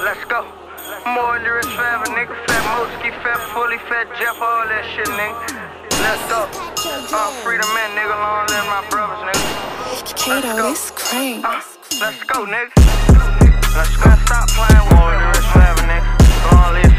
Let's go. Morally Rich nigga. Fat Moski, fat fully, fat Jeff, all that shit, nigga. Let's go. I'm freedom man, nigga. Long live my brothers, nigga. Kato, it's crazy. Uh, let's go, nigga. Let's go. Stop playing More with me. Forever, nigga. Long live.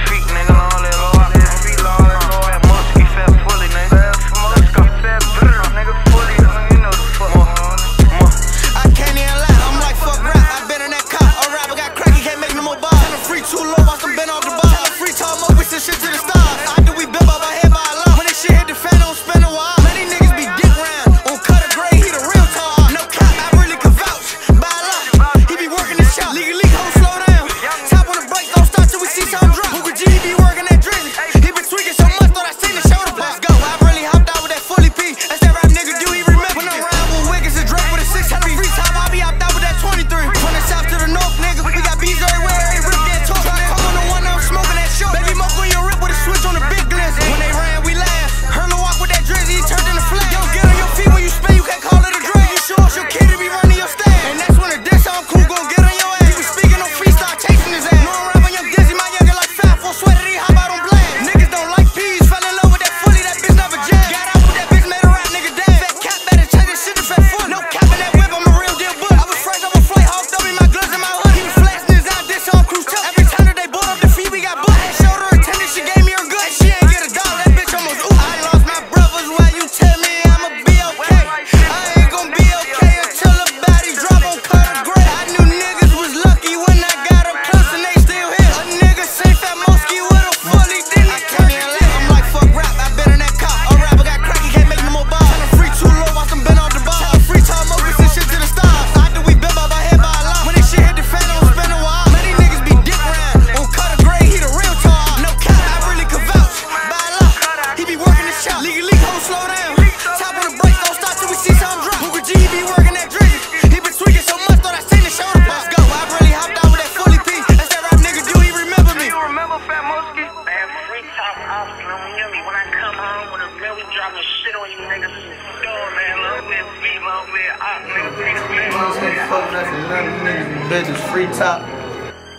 niggas fucking us and nothing niggas bitches. Free top.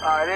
Alright,